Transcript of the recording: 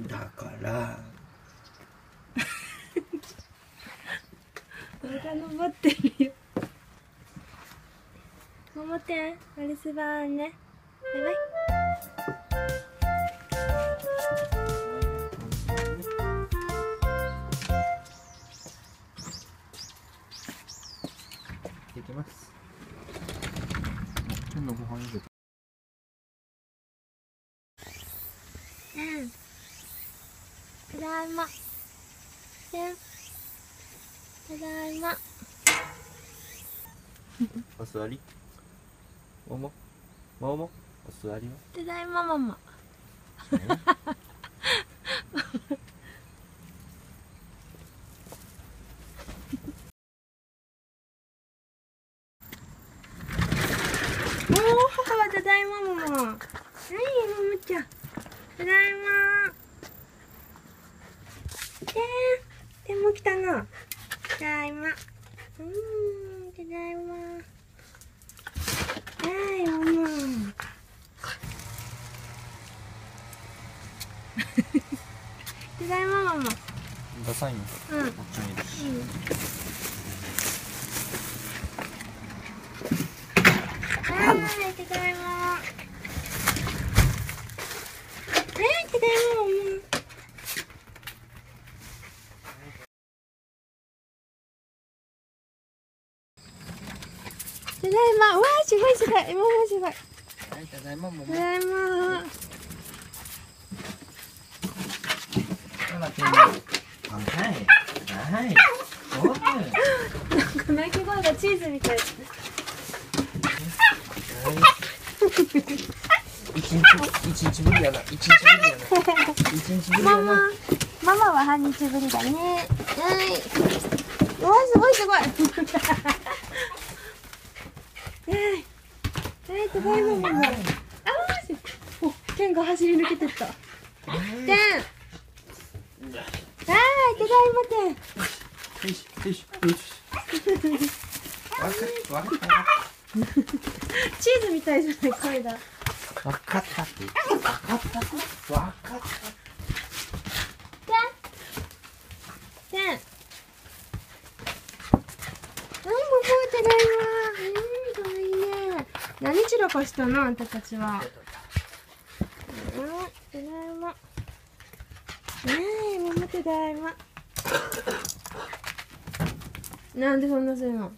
だから。動画登ってるよ。登ってお留守番ね。バイバイできます。今度ご飯うん。ただいま。せんただいま。お座り。もも。もも。お座りは。ただいまママおお母はただいまママはいももちゃんただいまてん。てん。も来たなただいまうん。ただいまはいママただいまママダサいのうん。こっちにいるしうん。はい、ただいま。えー、ただいま、もう。ただいま、わー、すごいすごい、もうすごい。はい。ただい。まももただい。ま。はい。はい。おい。なんか鳴き声がチーズみたい。一日一日ぶりやな一日ぶりやな一日ぶりやママ、ママは半日ぶりだね。はい。うわ、すごい。すご。い。はい、ただいまママ。あ。お、ケンが走り抜けてった。ケン。はい、ただいまよいしょよいしょよいしょわかわかケン。チーズみたいじゃない、声だ。わかったってわかったわかったケン。ケン。はい、ママ、ただいま。うん、かわいいね。何散らかしたの、あんたたちは？うん、ただいま。ねえ、ママただいま。なんでそんなするの？